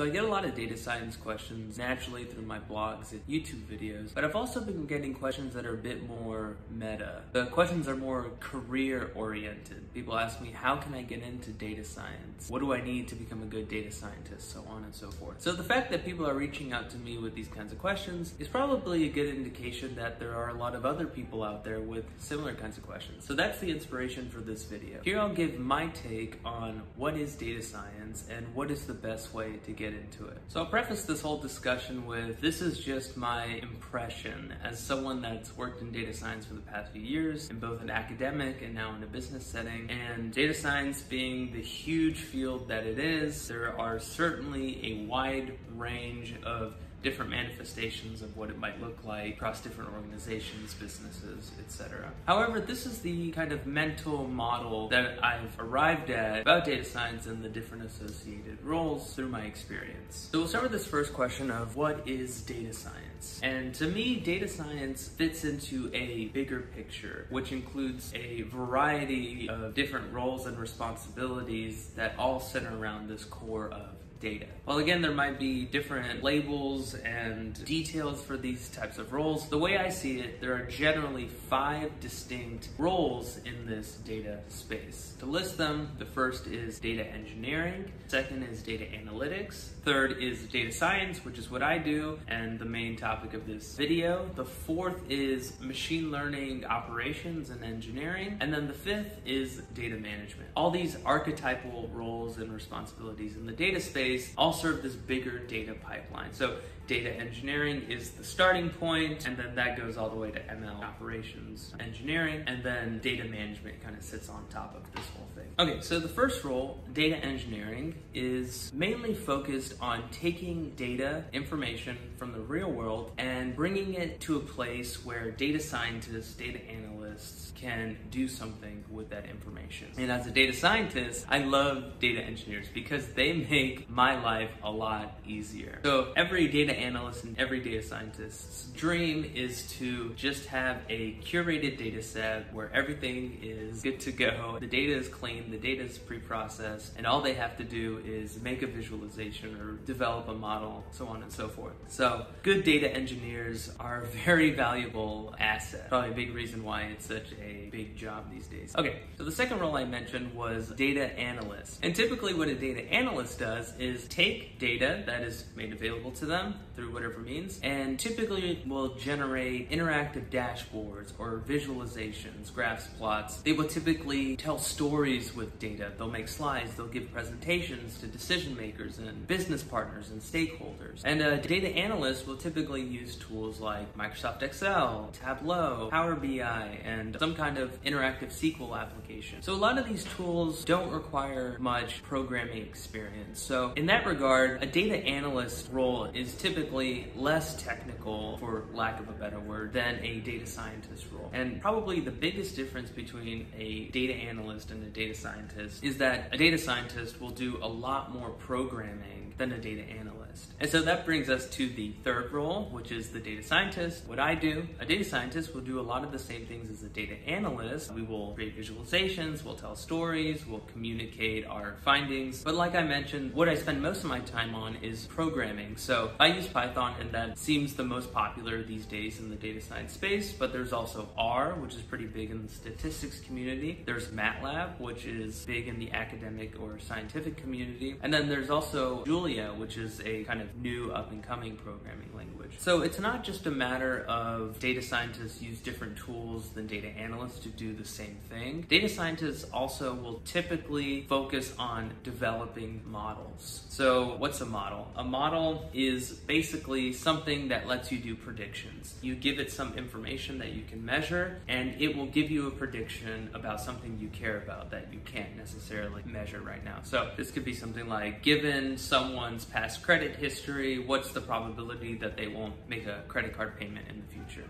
So I get a lot of data science questions naturally through my blogs and YouTube videos, but I've also been getting questions that are a bit more meta. The questions are more career oriented. People ask me, how can I get into data science? What do I need to become a good data scientist? So on and so forth. So the fact that people are reaching out to me with these kinds of questions is probably a good indication that there are a lot of other people out there with similar kinds of questions. So that's the inspiration for this video. Here I'll give my take on what is data science and what is the best way to get into it. So I'll preface this whole discussion with this is just my impression as someone that's worked in data science for the past few years in both an academic and now in a business setting. And data science being the huge field that it is, there are certainly a wide range of different manifestations of what it might look like across different organizations, businesses, etc. However, this is the kind of mental model that I've arrived at about data science and the different associated roles through my experience. So we'll start with this first question of what is data science? And to me, data science fits into a bigger picture, which includes a variety of different roles and responsibilities that all center around this core of data. While again, there might be different labels and details for these types of roles, the way I see it, there are generally five distinct roles in this data space. To list them, the first is data engineering, second is data analytics, third is data science, which is what I do, and the main topic of this video. The fourth is machine learning operations and engineering, and then the fifth is data management. All these archetypal roles and responsibilities in the data space space all serve this bigger data pipeline. So data engineering is the starting point, and then that goes all the way to ML operations engineering, and then data management kind of sits on top of this whole thing. Okay, so the first role, data engineering, is mainly focused on taking data, information from the real world, and bringing it to a place where data scientists, data analysts can do something with that information. And as a data scientist, I love data engineers because they make my life a lot easier. So every data analyst and every data scientist's dream is to just have a curated data set where everything is good to go. The data is clean, the data is pre-processed, and all they have to do is make a visualization or develop a model, so on and so forth. So good data engineers are a very valuable asset. Probably a big reason why it's such a big job these days. Okay, so the second role I mentioned was data analyst. And typically what a data analyst does is take data that is made available to them through whatever means, and typically will generate interactive dashboards or visualizations, graphs, plots. They will typically tell stories with data. They'll make slides, they'll give presentations to decision makers and business partners and stakeholders. And a data analyst will typically use tools like Microsoft Excel, Tableau, Power BI, and some kind of interactive SQL application. So a lot of these tools don't require much programming experience. So in that regard, a data analyst role is typically less technical, for lack of a better word, than a data scientist role. And probably the biggest difference between a data analyst and a data scientist is that a data scientist will do a lot more programming than a data analyst. And so that brings us to the third role, which is the data scientist. What I do, a data scientist will do a lot of the same things as a data analyst. We will create visualizations, we'll tell stories, we'll communicate our findings. But like I mentioned, what I spend most of my time on is programming. So I use Python and that seems the most popular these days in the data science space, but there's also R, which is pretty big in the statistics community. There's MATLAB, which is big in the academic or scientific community. And then there's also Julia, which is a kind of new up and coming programming language. So it's not just a matter of data scientists use different tools than data analysts to do the same thing. Data scientists also will typically focus on developing models. So what's a model? A model is basically something that lets you do predictions. You give it some information that you can measure and it will give you a prediction about something you care about that you can't necessarily measure right now. So this could be something like given someone's past credit history, what's the probability that they won't make a credit card payment in the future?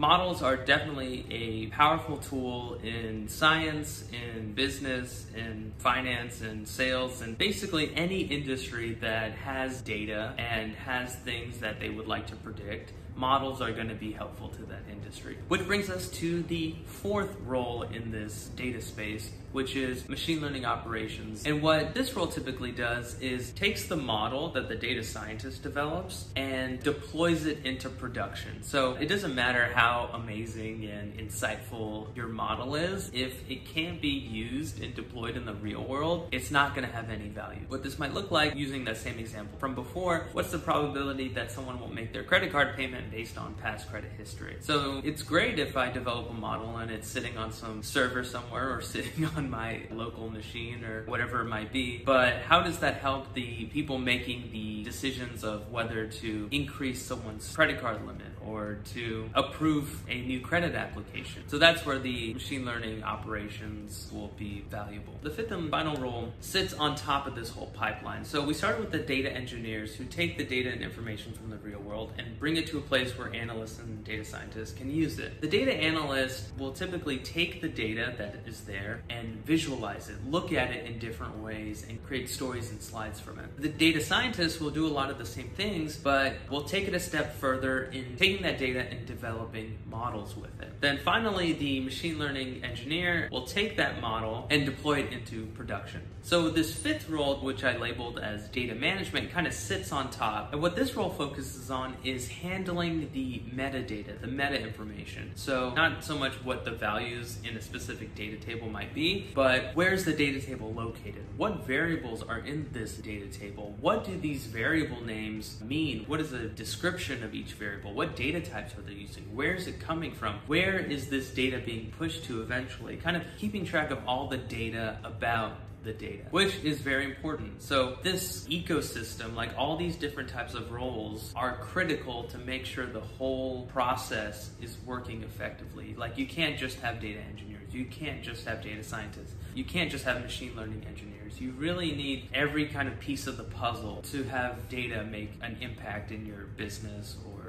Models are definitely a powerful tool in science, in business, in finance, and sales, and basically any industry that has data and has things that they would like to predict models are going to be helpful to that industry. Which brings us to the fourth role in this data space, which is machine learning operations. And what this role typically does is takes the model that the data scientist develops and deploys it into production. So it doesn't matter how amazing and insightful your model is, if it can't be used and deployed in the real world, it's not going to have any value. What this might look like using that same example from before, what's the probability that someone will make their credit card payment based on past credit history? So it's great if I develop a model and it's sitting on some server somewhere or sitting on my local machine or whatever it might be. But how does that help the people making the decisions of whether to increase someone's credit card limit or to approve a new credit application? So that's where the machine learning operations will be valuable. The fifth and final role sits on top of this whole pipeline. So we started with the data engineers who take the data and information from the real world and bring it to a place where analysts and data scientists can use it. The data analyst will typically take the data that is there and visualize it, look at it in different ways, and create stories and slides from it. The data scientists will do a lot of the same things, but we'll take it a step further in taking that data and developing models with it. Then finally, the machine learning engineer will take that model and deploy it into production. So this fifth role, which I labeled as data management, kind of sits on top. And what this role focuses on is handling the metadata, the meta information. So not so much what the values in a specific data table might be, but where's the data table located? What variables are in this data table? What do these variable names mean? What is the description of each variable? What data types are they using? Where is it coming from? Where is this data being pushed to eventually? Kind of keeping track of all the data about the data, which is very important. So this ecosystem, like all these different types of roles are critical to make sure the whole process is working effectively. Like you can't just have data engineers. You can't just have data scientists. You can't just have machine learning engineers. You really need every kind of piece of the puzzle to have data make an impact in your business or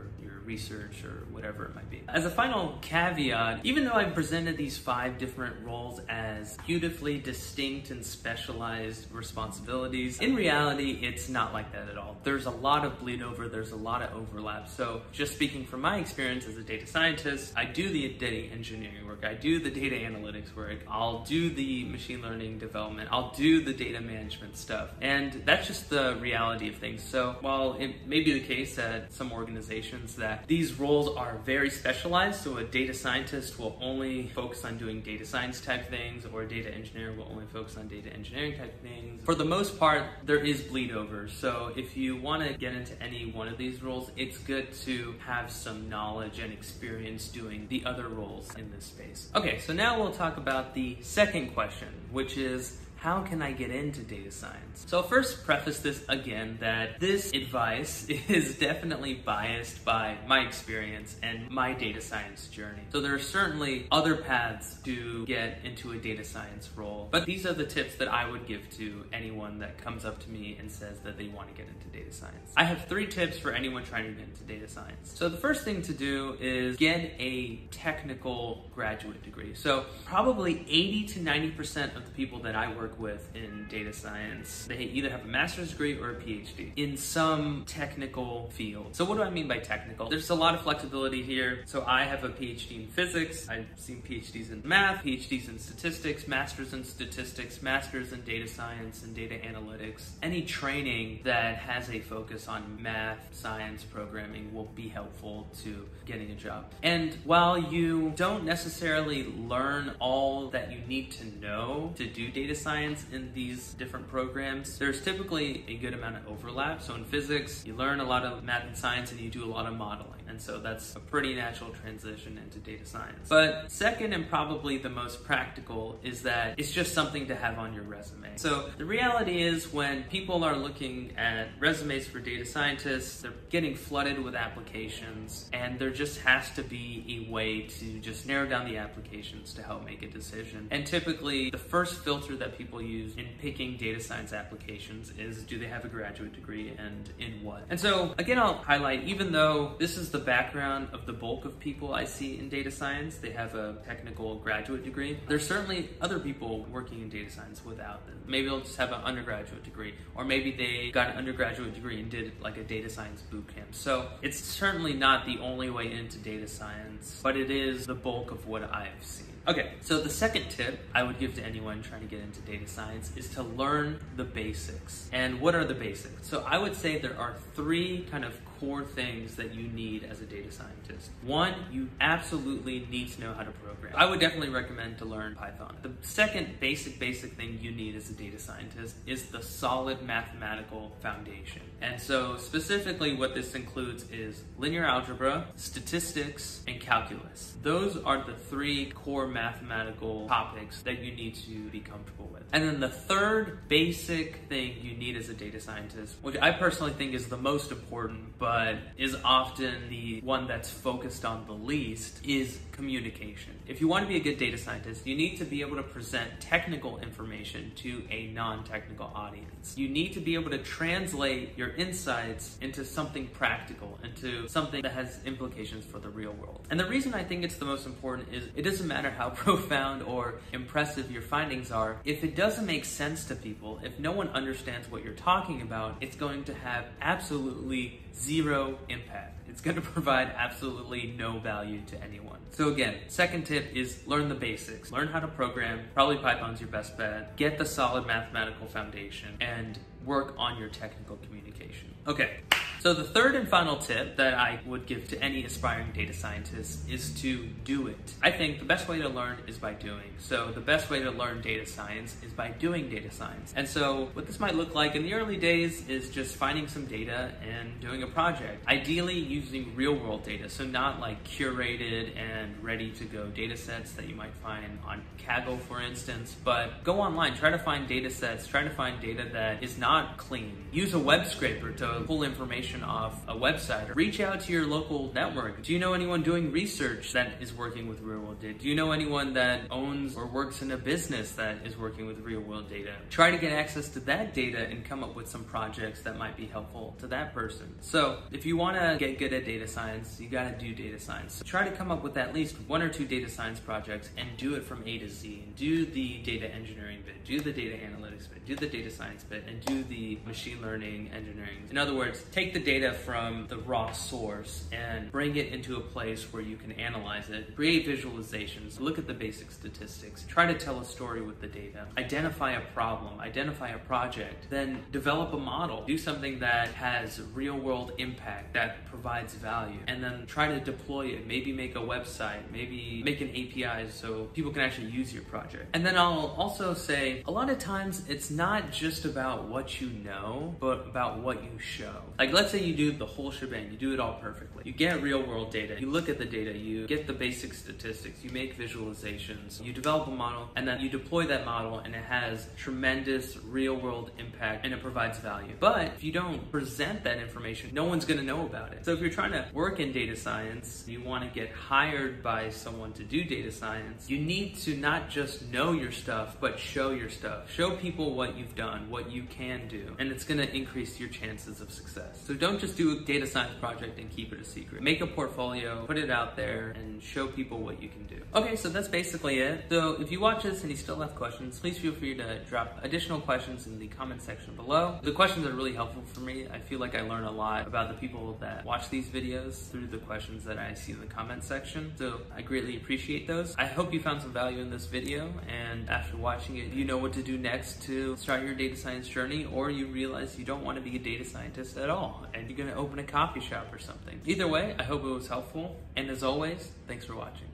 research or whatever it might be. As a final caveat, even though I've presented these five different roles as beautifully distinct and specialized responsibilities, in reality, it's not like that at all. There's a lot of bleed over, there's a lot of overlap. So just speaking from my experience as a data scientist, I do the data engineering work, I do the data analytics work, I'll do the machine learning development, I'll do the data management stuff. And that's just the reality of things. So while it may be the case that some organizations that these roles are very specialized, so a data scientist will only focus on doing data science type things, or a data engineer will only focus on data engineering type things. For the most part, there is bleed over. So if you want to get into any one of these roles, it's good to have some knowledge and experience doing the other roles in this space. Okay, so now we'll talk about the second question, which is how can I get into data science? So I'll first preface this again that this advice is definitely biased by my experience and my data science journey. So there are certainly other paths to get into a data science role, but these are the tips that I would give to anyone that comes up to me and says that they want to get into data science. I have three tips for anyone trying to get into data science. So the first thing to do is get a technical graduate degree. So probably 80 to 90% of the people that I work with in data science, they either have a master's degree or a PhD in some technical field. So what do I mean by technical? There's a lot of flexibility here. So I have a PhD in physics. I've seen PhDs in math, PhDs in statistics, masters in statistics, masters in data science and data analytics. Any training that has a focus on math, science, programming will be helpful to getting a job. And while you don't necessarily learn all that you need to know to do data science in these different programs, there's typically a good amount of overlap. So in physics, you learn a lot of math and science and you do a lot of modeling. And so that's a pretty natural transition into data science. But second and probably the most practical is that it's just something to have on your resume. So the reality is when people are looking at resumes for data scientists, they're getting flooded with applications and there just has to be a way to just narrow down the applications to help make a decision. And typically the first filter that people use in picking data science applications is do they have a graduate degree and in what? And so again, I'll highlight, even though this is the background of the bulk of people I see in data science. They have a technical graduate degree. There's certainly other people working in data science without them. Maybe they'll just have an undergraduate degree, or maybe they got an undergraduate degree and did like a data science boot camp. So it's certainly not the only way into data science, but it is the bulk of what I've seen. Okay, so the second tip I would give to anyone trying to get into data science is to learn the basics. And what are the basics? So I would say there are three kind of core things that you need as a data scientist. One, you absolutely need to know how to program. I would definitely recommend to learn Python. The second basic, basic thing you need as a data scientist is the solid mathematical foundation. And so specifically what this includes is linear algebra, statistics, and calculus. Those are the three core mathematical topics that you need to be comfortable with. And then the third basic thing you need as a data scientist, which I personally think is the most important, but is often the one that's focused on the least, is communication. If you want to be a good data scientist, you need to be able to present technical information to a non-technical audience. You need to be able to translate your insights into something practical, into something that has implications for the real world. And the reason I think it's the most important is it doesn't matter how profound or impressive your findings are, if it doesn't make sense to people, if no one understands what you're talking about, it's going to have absolutely zero impact. It's going to provide absolutely no value to anyone. So again, second tip is learn the basics. Learn how to program. Probably Python's your best bet. Get the solid mathematical foundation and work on your technical communication. Okay, so the third and final tip that I would give to any aspiring data scientist is to do it. I think the best way to learn is by doing. So the best way to learn data science is by doing data science. And so what this might look like in the early days is just finding some data and doing a project. Ideally using real world data, so not like curated and ready to go data sets that you might find on Kaggle for instance, but go online, try to find data sets, try to find data that is not clean. Use a web scraper to pull information information off a website reach out to your local network. Do you know anyone doing research that is working with real world data? Do you know anyone that owns or works in a business that is working with real world data? Try to get access to that data and come up with some projects that might be helpful to that person. So if you want to get good at data science, you got to do data science. So try to come up with at least one or two data science projects and do it from A to Z. Do the data engineering bit, do the data analytics bit, do the data science bit, and do the machine learning engineering. In other words, take the data from the raw source and bring it into a place where you can analyze it, create visualizations, look at the basic statistics, try to tell a story with the data, identify a problem, identify a project, then develop a model, do something that has real world impact, that provides value, and then try to deploy it. Maybe make a website, maybe make an API so people can actually use your project. And then I'll also say a lot of times it's not just about what you know, but about what you show. Like let's say you do the whole shebang, you do it all perfectly. You get real world data, you look at the data, you get the basic statistics, you make visualizations, you develop a model, and then you deploy that model and it has tremendous real world impact and it provides value. But if you don't present that information, no one's gonna know about it. So if you're trying to work in data science, you wanna get hired by someone to do data science, you need to not just know your stuff, but show your stuff. Show people what you've done, what you can do, and it's gonna increase your chances of success. So don't just do a data science project and keep it a secret. Make a portfolio, put it out there, and show people what you can do. Okay, so that's basically it. So if you watch this and you still have questions, please feel free to drop additional questions in the comment section below. The questions are really helpful for me. I feel like I learn a lot about the people that watch these videos through the questions that I see in the comment section. So I greatly appreciate those. I hope you found some value in this video and after watching it, you know what to do next to start your data science journey or you realize you don't want to be a data scientist at all and you're going to open a coffee shop or something. Either way, I hope it was helpful. And as always, thanks for watching.